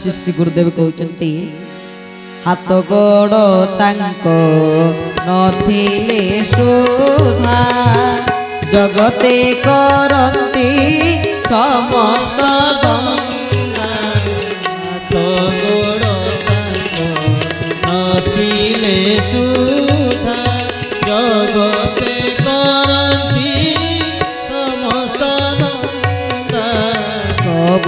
ଶିଶି ଗୁରୁଦେବ କହୁଛନ୍ତି ହାତ ଗୋଡ ତାଙ୍କ ନଥିଲେ ସୁଧା ଜଗତେ କରନ୍ତି ସମସ୍ତ ଗୋଡ ନଥିଲେ ସୁଧା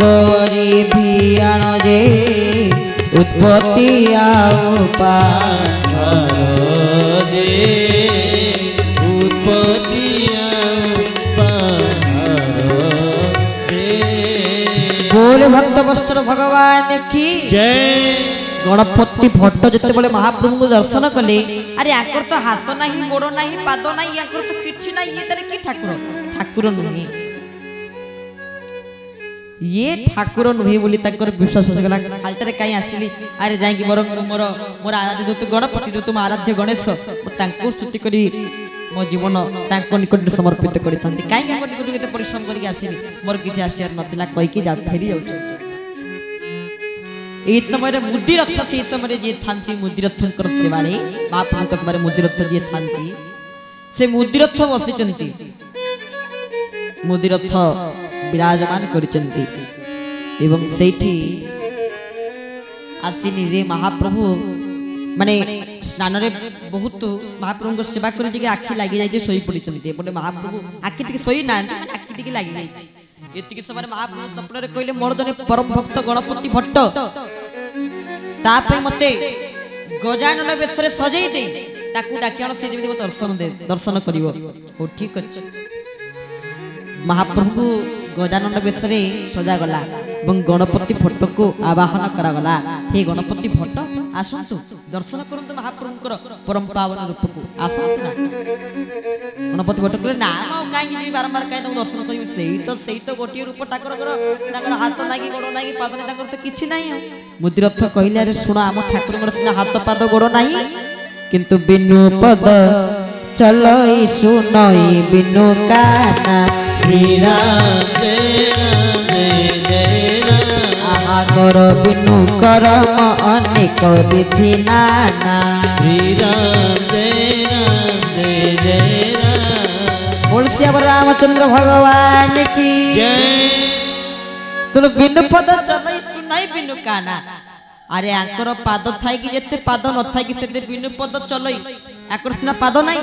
করিভিয়ান যে উৎপত্তি আও যে উৎপত্তি ବୋଲେ ଭକ୍ତ କଷ୍ଟର ଭଗବାନ କି ଗଣପତି ଭଟ୍ଟ ଯେତେବେଳେ ମହାପ୍ରଭୁଙ୍କୁ ଦର୍ଶନ କଲେ ଆରେ ୟାଙ୍କର ତ ହାତ ନାହିଁ ଗୋଡ଼ ନାହିଁ ପାଦ ନାହିଁ ୟାଙ୍କର ତ କିଛି ନାହିଁ ଇଏ ତାହେଲେ କି ଠାକୁର ଠାକୁର ନୁହେଁ ଇଏ ଠାକୁର ନୁହେଁ ବୋଲି ତାଙ୍କର ବିଶ୍ୱାସ ଆସିଗଲା ଖାଲିଟାରେ କାହିଁ ଆସିଲି ଆରେ ଯାଇକି ବରଂ ମୋର ମୋର ଆରାଧ୍ୟ ଜ୍ୟୋତି ଗଣପତି ଜ୍ୟୋତି ମୋ ଆରାଧ୍ୟ ଗଣେଶ ତାଙ୍କୁ ସ୍ତୁତି କରି ମୋ ଜୀବନ ତାଙ୍କ ନିକଟରେ ସମର୍ପିତ କରିଥାନ୍ତି କାହିଁକି ଆମ ନିକଟକୁ ଏତେ ପରିଶ୍ରମ କରିକି ଆସିଲି ମୋର କିଛି ଆସିବାର ନଥିଲା କହିକି ଫେରି ଯାଉଛନ୍ତି ଏହି ସମୟରେ ମୁଦିରଥ ସେହି ସମୟରେ ଯିଏ ଥାନ୍ତି ମୁଦିରଥଙ୍କର ସେବାରେ ବାପାଙ୍କ ସେବାରେ ମୁଦିରଥ ଯିଏ ଥାନ୍ତି ସେ ମୁଦିରଥ ବସିଛନ୍ତି ମୁଦିରଥ ବିରାଜମାନ କରିଛନ୍ତି ଏବଂ ସେଇଠି ଆସି ନିଜେ ମହାପ୍ରଭୁ ମାନେ ସ୍ନାନରେ ବହୁତ ମହାପ୍ରଭୁଙ୍କ ସେବା କରି ଟିକେ ଆଖି ଲାଗିଯାଇଛି ଶୋଇପଡ଼ିଛନ୍ତି ଏପଟେ ମହାପ୍ରଭୁ ଆଖି ଟିକେ ଶୋଇନାହାନ୍ତି ମାନେ ଆଖି ଟିକେ ଲାଗିଯାଇଛି ଏତିକି ସମୟରେ ମହାପ୍ରଭୁ ସ୍ୱପ୍ନରେ କହିଲେ ମୋର ଜଣେ ପରମ ଭକ୍ତ ଗଣପତି ଭଟ୍ଟ ତା ପାଇଁ ମତେ ଗଜାନନ ବେଶରେ ସଜେଇ ଦେ ତାକୁ ଡାକି ଆଣ ସେ ଯେମିତି ଦର୍ଶନ ଦେ ଦର୍ଶନ କରିବ ହଉ ଠିକ ଅଛି ମହାପ୍ରଭୁ ଗଜାନନ ବେଶରେ ସଜାଗଲା ଏବଂ ଗଣପତି ଭଟ୍ଟକୁ ଆବାହନ କରାଗଲା ହେ ଗଣପତି ଭଟ୍ଟ ଆସନ୍ତୁ ଦର୍ଶନ କରନ୍ତୁ ମହାପ୍ରଭୁଙ୍କର ପରମ ପାବନ ରୂପକୁ ଆସନ୍ତୁ ଗଣପତି ଭଟ୍ଟ କହିଲେ ନା ମୁଁ କାହିଁକି ଯିବି ବାରମ୍ବାର କାହିଁ ତାଙ୍କୁ ଦର୍ଶନ କରିବି ସେଇ ତ ସେଇ ତ ଗୋଟିଏ ରୂପ ଠାକୁରଙ୍କର ତାଙ୍କର ହାତ ନାଗି ଗୋଡ଼ ନାଗି ପାଦ ନାଗି ତାଙ୍କର ତ କିଛି ନାହିଁ ଆଉ ମୁଦିରଥ କହିଲେ ଆରେ ଶୁଣ ଆମ ଠାକୁରଙ୍କର ସିନା ହାତ ପାଦ ଗୋଡ଼ ନାହିଁ କିନ୍ତୁ ବିନୁ ପଦ ଚଲଇ ଶୁନଇ ବିନୁ କାନା শ্রী বিনু করম অনেক বিধি নানা শ্রী রামচন্দ্র ভগবান কি তোর বিনু পদ চলাই শুনাই ଶୁଣାଇ কানা আরে ଆରେ পাদ ପାଦ ଥାଇକି ଯେତେ ପାଦ থাকি ସେତେ বিনু পদ চলাই এখন ସିନା ପାଦ ନାହିଁ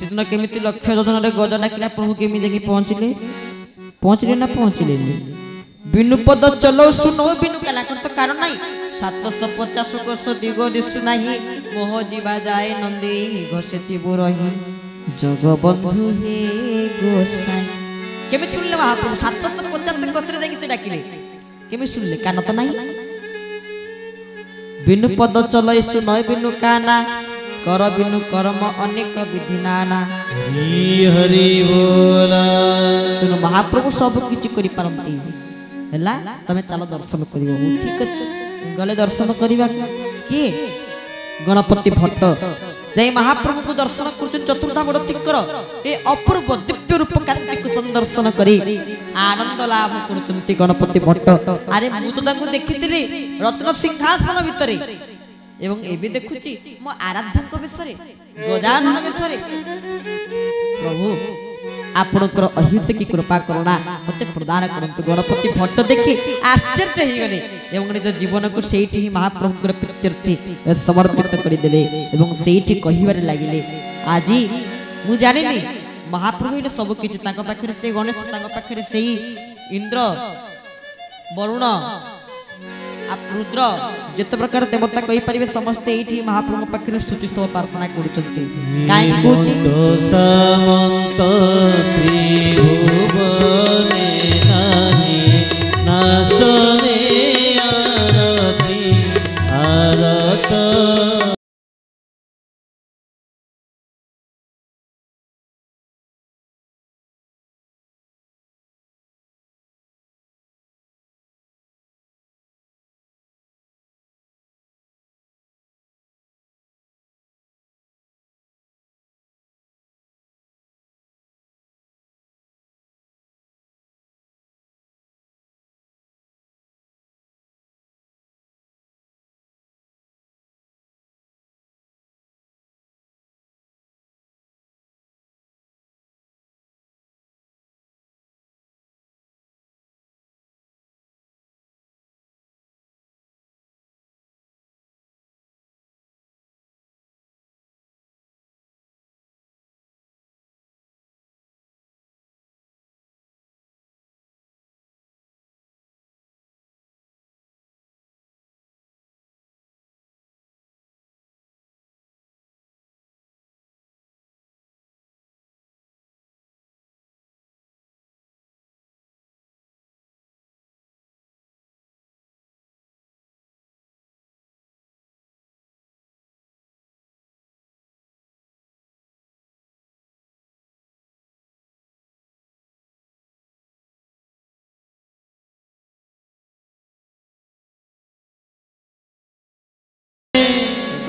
সেদিন কেমিতি লক্ষ যোজনার গজনা কিনা প্রভু কেমি যাই পৌঁছিলে পৌঁছিলে না পৌঁছিলেনি বিনুপদ চলৌ শুনো বিনু কেলা কর তো কারণ নাই সাতশো পঁচাশ কোষ দিগ দিশু নাহি মোহ যা যায় নন্দী ঘষে থিবু রহি জগবন্ধু হে গোসাই কেমি শুনলে মহাপ্রভু সাতশো পচাশ কোষরে যাই সে ডাকিলে কেমি শুনলে কান তো নাই বিনুপদ চলৌ শুনো বিনু কানা कर बिनु कर्म अनेक विधि नाना हरि बोला तुम महाप्रभु सब किछ करि परमती हैला तमे चलो दर्शन करिवो ठीक अछ गले दर्शन करिवा के गणपति भट्ट जय महाप्रभु को दर्शन करछु चतुर्था बड तिकर ए अपूर्व दिव्य रूप कार्तिक संदर्शन करी आनंद लाभ करछंती गणपति भट्ट अरे मु त ताकू देखितली रत्न सिंहासन भितरे এবং এবে দেখুছি মো আরাধ্যঙ্ক বেশরে গজানন বেশরে প্রভু ଆପଣଙ୍କର ଅହିତକି କୃପା କରୁଣା ମୋତେ ପ୍ରଦାନ କରନ୍ତୁ ଗଣପତି ଫଟୋ ଦେଖି ଆଶ୍ଚର୍ଯ୍ୟ ହେଇଗଲେ ଏବଂ ନିଜ ଜୀବନକୁ ସେଇଠି ହିଁ ମହାପ୍ରଭୁଙ୍କର ପ୍ରୀତ୍ୟର୍ଥୀ ସମର୍ପିତ କରିଦେଲେ ଏବଂ ସେଇଠି କହିବାରେ ଲାଗିଲେ ଆଜି ମୁଁ ଜାଣିନି ମହାପ୍ରଭୁ ଏଇଟା ସବୁ କିଛି ତାଙ୍କ ପାଖରେ ସେଇ ଗଣେଶ ତାଙ୍କ ପାଖରେ ସେଇ ଇନ୍ଦ୍ର ବରୁଣ রুদ্র যেত প্রকার দেবতা কইপারে সমস্ত এইটি মহাপ্রভু পক্ষে স্তুতি স্তব প্রার্থনা করছেন কাই কুচি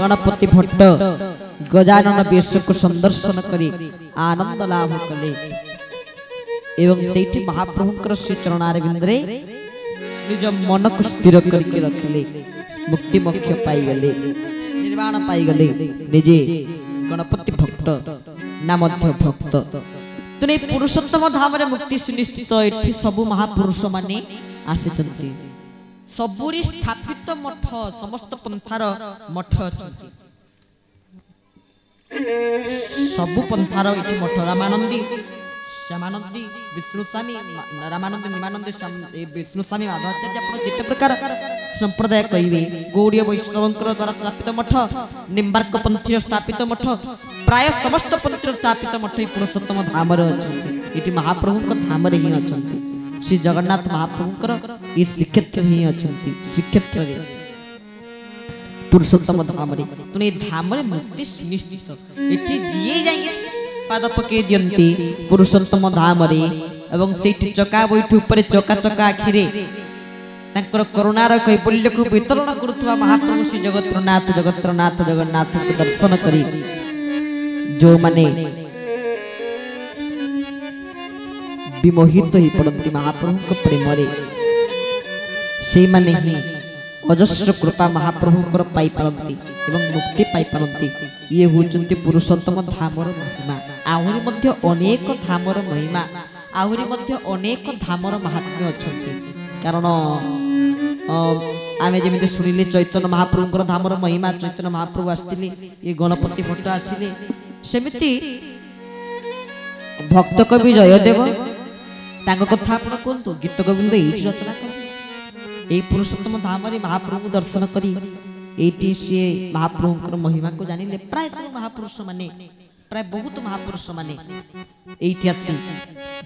ଗଣପତି ଭଟ୍ଟ ଗଜାନନ ବିଶ୍ୱକୁ ସନ୍ଦର୍ଶନ କରି ଆନନ୍ଦ ଲାଭ କଲେ ଏବଂ ସେଇଠି ମହାପ୍ରଭୁଙ୍କର ଶ୍ରୀଚରଣାରବିନ୍ଦରେ ନିଜ ମନକୁ ସ୍ଥିର କରିକି ରଖିଲେ ମୁକ୍ତି ମୋକ୍ଷ ପାଇଗଲେ ନିର୍ବାଣ ପାଇଗଲେ ନିଜେ ଗଣପତି ଭକ୍ତ ନା ମଧ୍ୟ ଭକ୍ତ ତେଣୁ ଏ ପୁରୁଷୋତ୍ତମ ଧାମରେ ମୁକ୍ତି ସୁନିଶ୍ଚିତ ଏଠି ସବୁ ମହାପୁରୁଷ ମାନେ ଆସିଛନ୍ତି ସବୁରି ସ୍ଥାପିତ ମଠ ସମସ୍ତ ପନ୍ଥାର ମଠ ଅଛନ୍ତି ସବୁ ପନ୍ଥାର ଏଠି ମଠ ରାମାନନ୍ଦୀ ଶ୍ୟାମାନନ୍ଦୀ ବିଷ୍ଣୁ ସ୍ୱାମୀ ରାମାନନ୍ଦୀ ନିମାନନ୍ଦୀ ବିଷ୍ଣୁ ସ୍ୱାମୀ ମାଧବାଚାର୍ଯ୍ୟ ଆପଣ ଯେତେ ପ୍ରକାର ସମ୍ପ୍ରଦାୟ କହିବେ ଗୌଡ଼ିଆ ବୈଷ୍ଣବଙ୍କର ଦ୍ୱାରା ସ୍ଥାପିତ ମଠ ନିମ୍ବାର୍କ ପନ୍ଥୀର ସ୍ଥାପିତ ମଠ ପ୍ରାୟ ସମସ୍ତ ପନ୍ଥୀର ସ୍ଥାପିତ ମଠ ଏ ପୁରୁଷୋତ୍ତମ ଧାମରେ ଅଛନ୍ତି ଏଠି ମହାପ୍ରଭୁଙ୍କ ଧାମରେ ହିଁ ଅଛନ୍ତି श्री जगन्नाथ महाप्रभु श्रीक्षेत्र पुरुषोत्तम धाम धाम मुक्ति सुनिश्चित पाद पक पुरुषोत्तम धाम चका बैठ चका चका आखिरे करुणार कैबल्य को वितरण कर महाप्रभु श्री जगत्रनाथ जगत्रनाथ जगन्नाथ को दर्शन कर जो मैंने विमोहित हुन्छ महाप्रभु प्रेमले से अजस्र कृपा महाप्रभु एवं मुक्ति पाई ये पापार पुरुषोत्तम धाम महिमा महिमा आउनु धाम र महिमा अनेक धाम र महाम्यो कारण आमे जति सुनले चैतन्य महाप्रभु धाम र महिमा चैतन्य महाप्रभु आस गणपति फोटो भक्त कवि जयदेव कथा कहतु गीत गोविंद यही रचना कर पुरुषोत्तम धाम महाप्रभु दर्शन कर महाप्रभु महिमा को जान ले प्राय सब महापुरुष मान प्राय बहुत महापुरुष मानी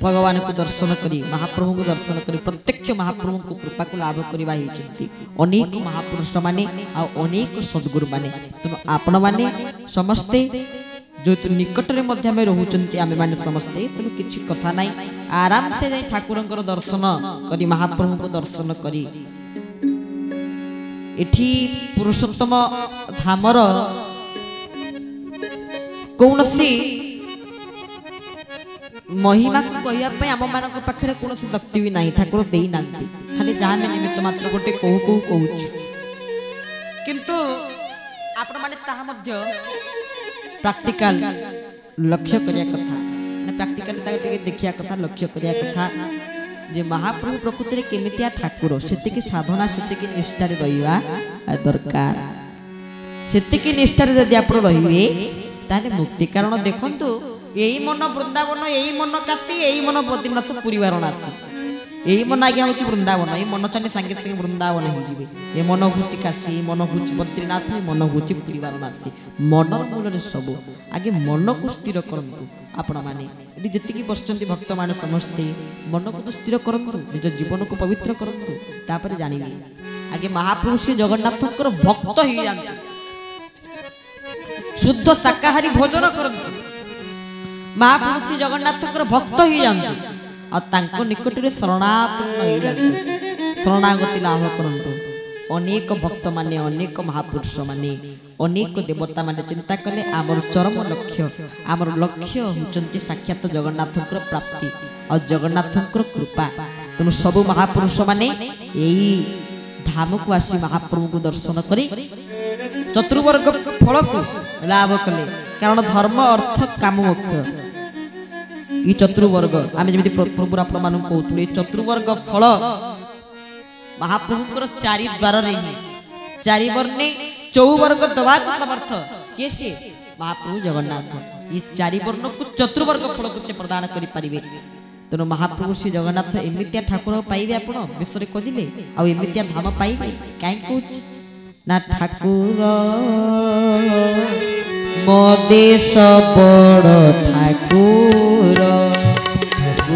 भगवान को दर्शन कर महाप्रभु को दर्शन कर प्रत्यक्ष महाप्रभु को कृपा को लाभ करने महापुरुष मानक सदगुरु मान तेना आपण मैंने समस्ते ଯେହେତୁ ନିକଟରେ ମଧ୍ୟ ଆମେ ରହୁଛନ୍ତି ଆମେମାନେ ସମସ୍ତେ ତେଣୁ କିଛି କଥା ନାହିଁ ଆରାମସେ ଯାଇ ଠାକୁରଙ୍କର ଦର୍ଶନ କରି ମହାପ୍ରଭୁଙ୍କୁ ଦର୍ଶନ କରି ଏଠି ପୁରୁଷୋତ୍ତମ ଧାମର କୌଣସି ମହିମାକୁ କହିବା ପାଇଁ ଆମମାନଙ୍କ ପାଖରେ କୌଣସି ଶକ୍ତି ବି ନାହିଁ ଠାକୁର ଦେଇନାହାନ୍ତି ଖାଲି ଯାହା ବି ନିମିତ୍ତ ମାତ୍ର ଗୋଟେ କୋଉ କୋଉ କହୁଛୁ କିନ୍ତୁ ଆପଣମାନେ ତାହା ମଧ୍ୟ ପ୍ରାକ୍ଟିକାଲ ଲକ୍ଷ୍ୟ କରିବା କଥା ମାନେ ପ୍ରାକ୍ଟିକାଲ ତାକୁ ଟିକେ ଦେଖିବା କଥା ଲକ୍ଷ୍ୟ କରିବା କଥା ଯେ ମହାପ୍ରଭୁ ପ୍ରକୃତିରେ କେମିତିଆ ଠାକୁର ସେତିକି ସାଧନା ସେତିକି ନିଷ୍ଠାରେ ରହିବା ଦରକାର ସେତିକି ନିଷ୍ଠାରେ ଯଦି ଆପଣ ରହିବେ ତାହେଲେ ମୁକ୍ତି କାରଣ ଦେଖନ୍ତୁ ଏଇ ମନ ବୃନ୍ଦାବନ ଏଇ ମନ କାଶୀ ଏଇ ମନ ବଦ୍ରୀନାଥ ପୁରୀ ବାରଣାସୀ এই মন আজ্ঞা হচ্ছে বৃন্দাবন এই মন চাই সাঙ্গে সাংে বৃন্দাবন হয়ে যাবে এ মন হচ্ছে কাশী মন হচ্ছে বদ্রীনাথ মন হচ্ছে পুরীবারনাথী মন মূলরে সবু আগে মনকু স্থির করতু আপনার মানে এটি যেত বসছেন ভক্ত মানে সমস্ত মনকু তো স্থির করতু নিজ জীবনকু পবিত্র করতু তাপরে জানিবে আগে মহাপুরুষ জগন্নাথকর ভক্ত হয়ে যাতে শুদ্ধ শাকাহারী ভোজন করতু মহাপুরুষ জগন্নাথকর ভক্ত হয়ে যাতে ଆଉ ତାଙ୍କ ନିକଟରେ ଶରଣାପନ୍ନ ହେଇଯାଆନ୍ତୁ ଶରଣାଗତି ଲାଭ କରନ୍ତୁ ଅନେକ ଭକ୍ତମାନେ ଅନେକ ମହାପୁରୁଷମାନେ ଅନେକ ଦେବତାମାନେ ଚିନ୍ତା କଲେ ଆମର ଚରମ ଲକ୍ଷ୍ୟ ଆମର ଲକ୍ଷ୍ୟ ହେଉଛନ୍ତି ସାକ୍ଷାତ ଜଗନ୍ନାଥଙ୍କର ପ୍ରାପ୍ତି ଆଉ ଜଗନ୍ନାଥଙ୍କର କୃପା ତେଣୁ ସବୁ ମହାପୁରୁଷମାନେ ଏଇ ଧାମକୁ ଆସି ମହାପ୍ରଭୁଙ୍କୁ ଦର୍ଶନ କରି ଚତୁର୍ବର୍ଗ ଫଳକୁ ଲାଭ କଲେ କାରଣ ଧର୍ମ ଅର୍ଥ କାମ ମୁଖ୍ୟ এই চতুর্বর্গ আমি যেমি প্রভুর আপনার কৌলু এই চতুর্বর্গ ফল মহাপ্রভুঙ্কর চারি দ্বারে হি চারি বর্ণে চৌবর্গ দেওয়া সমর্থ কে সে মহাপ্রভু জগন্নাথ এই চারি বর্ণকু ফল ফলকু সে প্রদান করে পারিবে তেমন মহাপ্রভু শ্রী জগন্নাথ এমিতি ঠাকুর পাইবে আপনার বিশ্বরে খোঁজলে আমিতিয়া ধাম পাইবে কাই কুচি না ঠাকুর মদেশ দেশ বড় ঠাকুর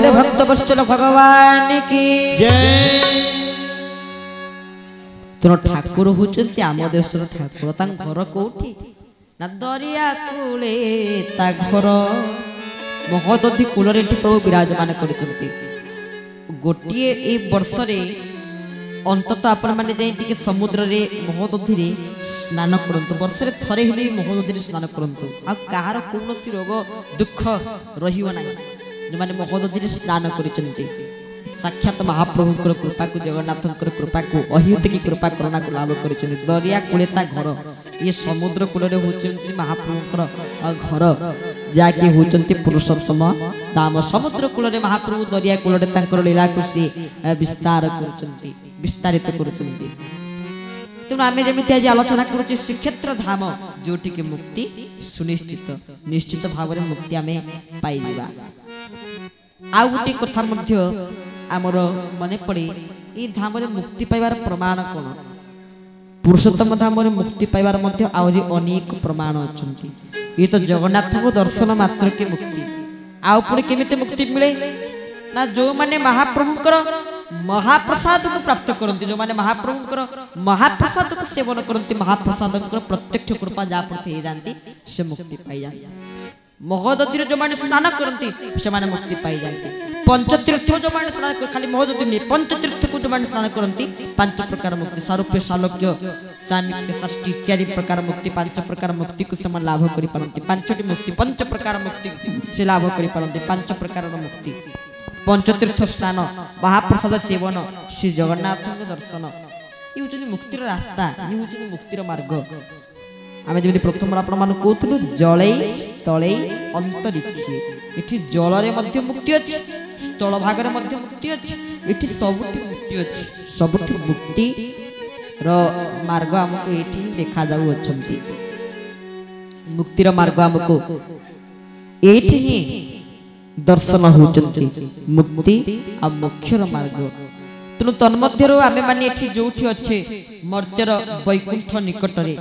बोले भक्त वस्तुल भगवान की ତୋର ଠାକୁର ହେଉଛନ୍ତି ଆମ ଦେଶର ଠାକୁର ତାଙ୍କ ଘର କୋଉଠି ନା ଦରିଆ କୂଳେ ତା ଘର ମହୋଦଧି କୂଳରେ ଏଠି ପ୍ରଭୁ ବିରାଜମାନ କରିଛନ୍ତି ଗୋଟିଏ ଏଇ ବର୍ଷରେ ଅନ୍ତତଃ ଆପଣମାନେ ଯାଇ ଟିକେ ସମୁଦ୍ରରେ ମହୋଦଧିରେ ସ୍ନାନ କରନ୍ତୁ ବର୍ଷରେ ଥରେ ହେଲେ ମହୋଦଧିରେ ସ୍ନାନ କରନ୍ତୁ ଆଉ କାହାର କୌଣସି ରୋଗ ଦୁଃଖ ରହିବ ନାହିଁ ଯେଉଁମାନେ ମୋ ହଦୀରେ ସ୍ନାନ କରିଛନ୍ତି ସାକ୍ଷାତ ମହାପ୍ରଭୁଙ୍କର କୃପାକୁ ଜଗନ୍ନାଥଙ୍କର କୃପାକୁ ଅହିତିକି କୃପା କରଣାକୁ ଲାଭ କରିଛନ୍ତି ଦରିଆ କୂଳେ ତା ଘର ଇଏ ସମୁଦ୍ର କୂଳରେ ହେଉଛନ୍ତି ମହାପ୍ରଭୁଙ୍କର ଘର ଯାହାକି ହେଉଛନ୍ତି ପୁରୁଷୋତ୍ତମ ଦାମ ସମୁଦ୍ର କୂଳରେ ମହାପ୍ରଭୁ ଦରିଆ କୂଳରେ ତାଙ୍କର ଲୀଳାକୁ ସେ ବିସ୍ତାର କରୁଛନ୍ତି ବିସ୍ତାରିତ କରୁଛନ୍ତି ତେଣୁ ଆମେ ଯେମିତି ଆଜି ଆଲୋଚନା କରୁଛେ ଶ୍ରୀକ୍ଷେତ୍ର ଧାମ ଯେଉଁଠିକି ମୁକ୍ତି ସୁନିଶ୍ଚିତ ନିଶ୍ଚିତ ଭାବରେ ମୁକ୍ତି ଆମେ ପାଇଯିବା ଆଉ ଗୋଟିଏ କଥା ମଧ୍ୟ ଆମର ମନେ ପଡ଼େ ଏଇ ଧାମରେ ମୁକ୍ତି ପାଇବାର ପ୍ରମାଣ କ'ଣ ପୁରୁଷୋତ୍ତମ ଧାମରେ ମୁକ୍ତି ପାଇବାର ମଧ୍ୟ ଆହୁରି ଅନେକ ପ୍ରମାଣ ଅଛନ୍ତି ଇଏ ତ ଜଗନ୍ନାଥଙ୍କ ଦର୍ଶନ ମାତ୍ରକେ ମୁକ୍ତି ଆଉ ପୁଣି କେମିତି ମୁକ୍ତି ମିଳେ ନା ଯେଉଁମାନେ ମହାପ୍ରଭୁଙ୍କର ମହାପ୍ରସାଦକୁ ପ୍ରାପ୍ତ କରନ୍ତି ଯେଉଁମାନେ ମହାପ୍ରଭୁଙ୍କର ମହାପ୍ରସାଦକୁ ସେବନ କରନ୍ତି ମହାପ୍ରସାଦଙ୍କର ପ୍ରତ୍ୟକ୍ଷ କୃପା ଯାହା ପ୍ରତି ହେଇଯାନ୍ତି ସେ ମୁକ୍ତି ପାଇଯାନ୍ତି ମହୋଦଧିରେ ଯେଉଁମାନେ ସ୍ନାନ କରନ୍ତି ସେମାନେ ମୁକ୍ତି ପାଇଯାନ୍ତି ପଞ୍ଚତୀର୍ଥ ଯେଉଁମାନେ ସ୍ନାନ ଖାଲି ମହୋଦଧି ନୁହେଁ ପଞ୍ଚତୀର୍ଥକୁ ଯେଉଁମାନେ ସ୍ନାନ କରନ୍ତି ପାଞ୍ଚ ପ୍ରକାର ମୁକ୍ତି ସାରୁପ୍ୟ ସାଲୋକ୍ୟ ସାମିକ୍ୟ ଷଷ୍ଠୀ ଇତ୍ୟାଦି ପ୍ରକାର ମୁକ୍ତି ପାଞ୍ଚ ପ୍ରକାର ମୁକ୍ତିକୁ ସେମାନେ ଲାଭ କରିପାରନ୍ତି ପାଞ୍ଚଟି ମୁକ୍ତି ପଞ୍ଚ ପ୍ରକାର ମୁକ୍ତି ସେ ଲାଭ କରିପାରନ୍ତି ପାଞ୍ଚ ପ୍ରକାରର ମୁକ୍ତି ପଞ୍ଚତୀର୍ଥ ସ୍ନାନ ମହାପ୍ରସାଦ ସେବନ ଶ୍ରୀ ଜଗନ୍ନାଥଙ୍କ ଦର୍ଶନ ଇଏ ହେଉଛନ୍ତି ମୁକ୍ତିର ରାସ୍ତା ଇଏ ହେଉଛନ୍ତି ମୁକ୍ତିର ମାର୍ଗ ଆମେ ଯେମିତି ପ୍ରଥମରେ ଆପଣମାନଙ୍କୁ କହୁଥିଲୁ ଜଳେଇ ସ୍ଥଳେଇ ଅନ୍ତରୀକ୍ଷୀ ଏଠି ଜଳରେ ମଧ୍ୟ ମୁକ୍ତି ଅଛି ସ୍ଥଳ ଭାଗରେ ମଧ୍ୟ ମୁକ୍ତି ଅଛି ଏଠି ସବୁଠି ମୁକ୍ତି ଅଛି ସବୁଠି ମୁକ୍ତିର ମାର୍ଗ ଆମକୁ ଏଠି ଦେଖାଯାଉଅଛନ୍ତି ମୁକ୍ତିର ମାର୍ଗ ଆମକୁ ଏଇଠି ହିଁ ଦର୍ଶନ ହେଉଛନ୍ତି ମୁକ୍ତି ଆଉ ମୋକ୍ଷର ମାର୍ଗ ତେଣୁ ତନ୍ମଧ୍ୟରୁ ଆମେମାନେ ଏଠି ଯୋଉଠି ଅଛେ ମର୍ତ୍ତ୍ୟର ବୈକୁଣ୍ଠ ନିକଟରେ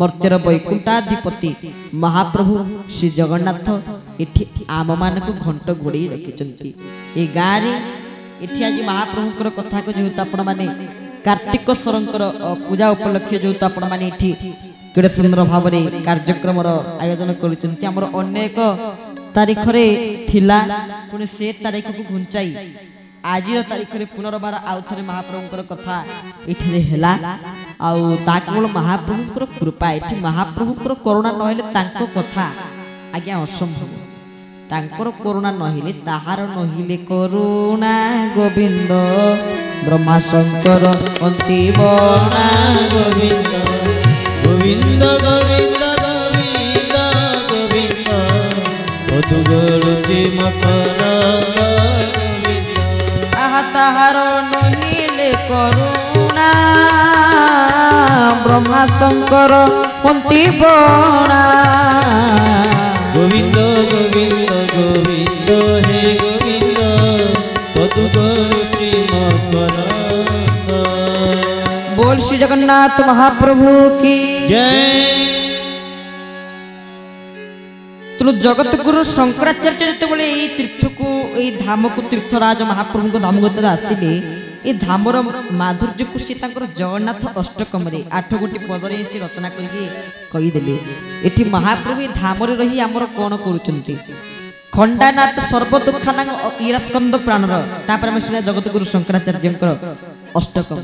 মর্ত্যর বৈকুণ্ঠাধিপতি মহাপ্রভু শ্রী জগন্নাথ এটি আমমানকু ঘণ্ট ঘোড়াই রাখিছেন এই গাঁরে এটি আজ মহাপ্রভুঙ্কর কথা যেহেতু আপনার মানে কার্তিকেশ্বরঙ্কর পূজা উপলক্ষে যেহেতু আপনার মানে এটি কেড়ে সুন্দর ভাবে কার্যক্রমর আয়োজন করছেন আমার অনেক তারিখরে লা পুনি সে তারিখকে ঘুঞ্চাই আজিও তারিখরে পুনর্বার আউথরে মহাপ্রভুঙ্কর কথা এঠারে হেলা আউ তা কেবল মহাপ্রভুঙ্কর কৃপা এটি মহাপ্রভুঙ্কর করুণা নহলে তাঙ্ক কথা আজ্ঞা অসম্ভব ତାଙ୍କର କରୁଣା ନହେଲେ ତାହାର ନହିଲେ କରୁଣା ଗୋବିନ୍ଦ ବ୍ରହ୍ମା ଶଙ୍କର ଅନ୍ତିମ ଗୋବିନ୍ଦ ଗୋବିନ୍ଦ ଗୋବିନ୍ଦ গোবিন্দ গোবিন্দ ମଧୁଗୋଳୁଛି করুণা ব্রহ্মাশঙ্কর পন্থী বণা গোবিন্দ গোবিন্দ গোবিন্দ হে গোবিন্দ ততু গৌরী মকর बोल श्री जगन्नाथ महाप्रभु की जय ତେଣୁ ଜଗତଗୁରୁ ଶଙ୍କରାଚାର୍ଯ୍ୟ ଯେତେବେଳେ ଏଇ ତୀର୍ଥକୁ ଏଇ ଧାମକୁ ତୀର୍ଥରାଜ ମହାପ୍ରଭୁଙ୍କ ଧାମ ଯେତେବେଳେ ଆସିଲେ ଏ ଧାମର ମାଧୁର୍ଯ୍ୟକୁ ସେ ତାଙ୍କର ଜଗନ୍ନାଥ ଅଷ୍ଟକମରେ ଆଠ ଗୋଟି ପଦରେ ସେ ରଚନା କରିକି କହିଦେଲେ ଏଠି ମହାପ୍ରଭୁ ଏ ଧାମରେ ରହି ଆମର କ'ଣ କରୁଛନ୍ତି ଖଣ୍ଡାନାଟ ସର୍ବଦୁଃଖାନାଙ୍ଗ ଇରାସ୍କନ୍ଦ ପୁରାଣର ତାପରେ ଆମେ ଶୁଣିବା ଜଗତଗୁରୁ ଶଙ୍କରାଚାର୍ଯ୍ୟଙ୍କର ଅଷ୍ଟକମ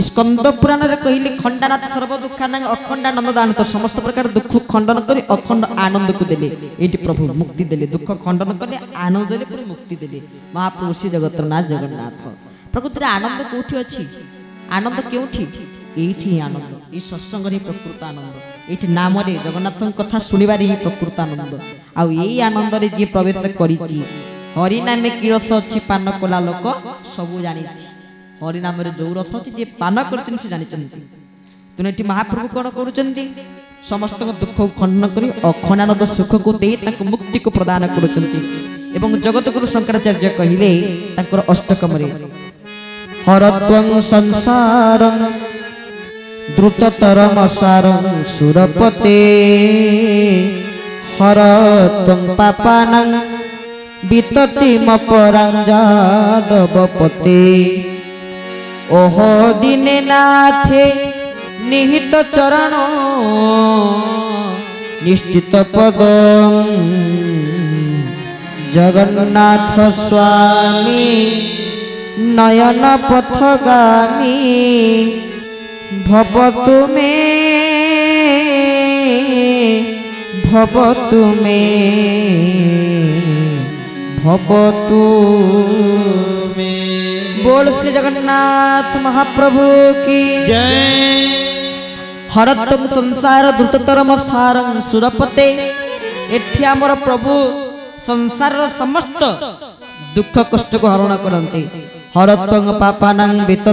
ଏ ସ୍କନ୍ଦ ପୁରାଣରେ କହିଲେ ଖଣ୍ଡାନାଥ ସର୍ବଦୁଃଖାନାଙ୍ଗ ଅଖଣ୍ଡାନନ୍ଦ ଦାନତ ସମସ୍ତ ପ୍ରକାର ଦୁଃଖ ଖଣ୍ଡନ କରି ଅଖଣ୍ଡ ଆନନ୍ଦକୁ ଦେଲେ ଏଇଠି ପ୍ରଭୁ ମୁକ୍ତି ଦେଲେ ଦୁଃଖ ଖଣ୍ଡନ କଲେ ଆନନ୍ଦ ଦେଲେ ପୁଣି ମୁକ୍ତି ଦେଲେ ମହାପ୍ରଭୁ ଶ୍ରୀ ଜଗତର ନାଥ ଜଗନ୍ନାଥ ପ୍ରକୃତରେ ଆନନ୍ଦ କେଉଁଠି ଅଛି ଆନନ୍ଦ କେଉଁଠି ଏଇଠି ହିଁ ଆନନ୍ଦ ଏଇ ସତ୍ସଙ୍ଗରେ ହିଁ ପ୍ରକୃତ ଆନନ୍ଦ ଏଇଠି ନାମରେ ଜଗନ୍ନାଥଙ୍କ କଥା ଶୁଣିବାରେ ହିଁ ପ୍ରକୃତ ଆନନ୍ଦ ଆଉ ଏଇ ଆନନ୍ଦରେ ଯିଏ ପ୍ରବେଶ କରିଛି ହରିନାମେ କି ରସ ଅଛି ପାନ କଲା ଲୋକ ସବୁ ଜାଣିଛି ହରିନାମରେ ଯେଉଁ ରସ ଅଛି ଯିଏ ପାନ କରିଛନ୍ତି ସେ ଜାଣିଛନ୍ତି ତେଣୁ ଏଠି ମହାପ୍ରଭୁ କ'ଣ କରୁଛନ୍ତି ସମସ୍ତଙ୍କ ଦୁଃଖକୁ ଖଣ୍ଡନ କରି ଅଖଣ୍ଡାନନ୍ଦ ସୁଖକୁ ଦେଇ ତାଙ୍କୁ ମୁକ୍ତିକୁ ପ୍ରଦାନ କରୁଛନ୍ତି ଏବଂ ଜଗତଗୁରୁ ଶଙ୍କରାଚାର୍ଯ୍ୟ କହିଲେ ତାଙ୍କର ଅଷ୍ଟକମରେ हरत्वं संसारं द्रुततरम सारं सुरपते हरत्वं पापानं विततिम परंजादवपते ओह दिने नाथे निहित चरण निश्चित पदम जगन्नाथ स्वामी নয়ন পথগামী ভব তুমি ভব তুমি ভব তুমি बोल श्री जगन्नाथ महाप्रभु की जय हरत संसार द्रुततरम सारं सुरपते ଏଠି ଆମର ପ୍ରଭୁ ସଂସାରର ସମସ୍ତ ଦୁଃଖ କଷ୍ଟକୁ ହରଣ କରନ୍ତି হরতং পাপানাং বিত